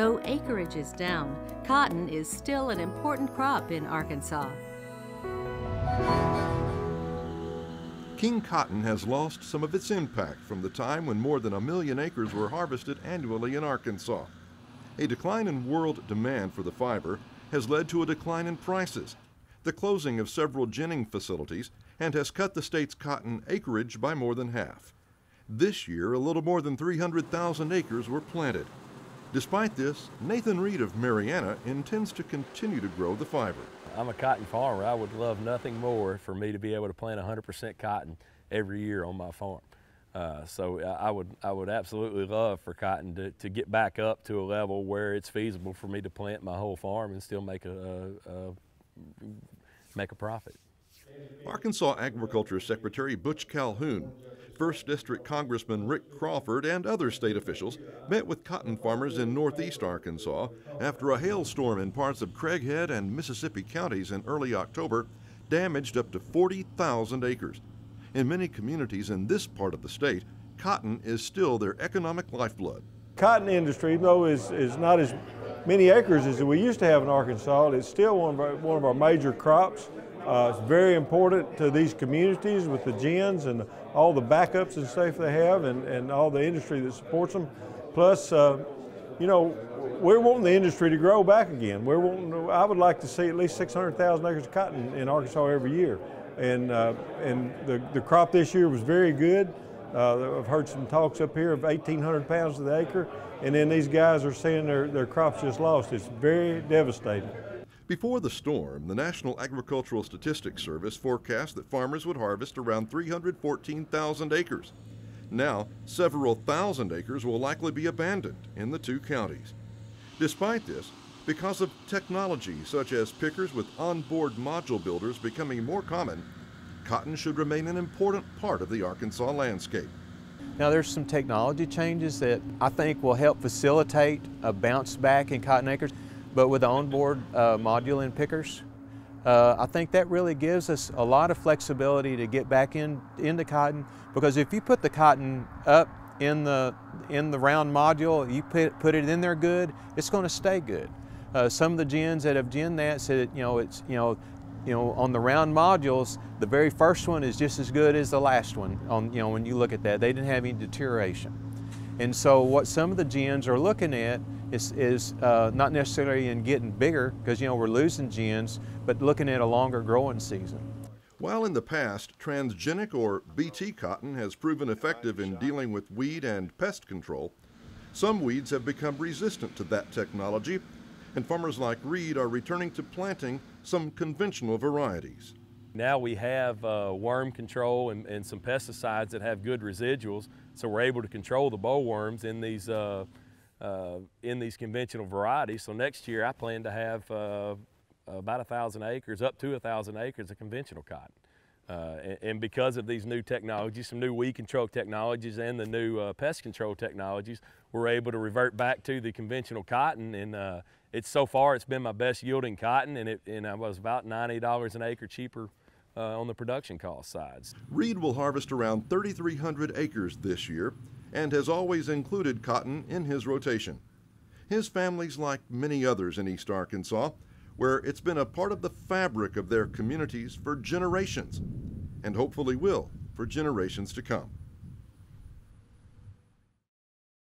Though acreage is down, cotton is still an important crop in Arkansas. King cotton has lost some of its impact from the time when more than a million acres were harvested annually in Arkansas. A decline in world demand for the fiber has led to a decline in prices, the closing of several ginning facilities, and has cut the state's cotton acreage by more than half. This year, a little more than 300,000 acres were planted. Despite this, Nathan Reed of Marianna intends to continue to grow the fiber. I'm a cotton farmer. I would love nothing more for me to be able to plant 100% cotton every year on my farm. Uh, so I would, I would absolutely love for cotton to, to get back up to a level where it's feasible for me to plant my whole farm and still make a, a, a make a profit. Arkansas Agriculture Secretary Butch Calhoun 1st District Congressman Rick Crawford and other state officials met with cotton farmers in northeast Arkansas after a hailstorm in parts of Craighead and Mississippi counties in early October damaged up to 40,000 acres. In many communities in this part of the state, cotton is still their economic lifeblood. Cotton industry, though, is, is not as many acres as we used to have in Arkansas. It's still one of our, one of our major crops. Uh, it's very important to these communities with the gins and all the backups and stuff they have and, and all the industry that supports them. Plus, uh, you know, we're wanting the industry to grow back again. We're wanting, I would like to see at least 600,000 acres of cotton in Arkansas every year. And, uh, and the, the crop this year was very good. Uh, I've heard some talks up here of 1,800 pounds to the acre, and then these guys are saying their, their crop's just lost. It's very devastating. Before the storm, the National Agricultural Statistics Service forecast that farmers would harvest around 314,000 acres. Now, several thousand acres will likely be abandoned in the two counties. Despite this, because of technology such as pickers with onboard module builders becoming more common, cotton should remain an important part of the Arkansas landscape. Now there's some technology changes that I think will help facilitate a bounce back in cotton acres. But with the onboard uh, module and pickers, uh, I think that really gives us a lot of flexibility to get back in into cotton because if you put the cotton up in the in the round module, you put, put it in there good, it's going to stay good. Uh, some of the gins that have gin that said you know it's you know you know on the round modules, the very first one is just as good as the last one. On you know when you look at that, they didn't have any deterioration. And so what some of the gins are looking at is, is uh, not necessarily in getting bigger, because you know we're losing gins, but looking at a longer growing season. While in the past, transgenic or BT cotton has proven effective in dealing with weed and pest control, some weeds have become resistant to that technology, and farmers like Reed are returning to planting some conventional varieties. Now we have uh, worm control and, and, some pesticides that have good residuals, so we're able to control the bollworms in these uh, in these conventional varieties. So next year I plan to have uh, about a thousand acres, up to a thousand acres of conventional cotton. Uh, and, and, because of these new technologies, some new weed control technologies and the new uh, pest control technologies, we're able to revert back to the conventional cotton. And uh, it's so far, it's been my best yielding cotton and, it, and I was about $90 an acre cheaper uh, Uh, on the production cost sides. Reed will harvest around 3,300 acres this year and has always included cotton in his rotation. His family's like many others in East Arkansas, where it's been a part of the fabric of their communities for generations, and hopefully will for generations to come.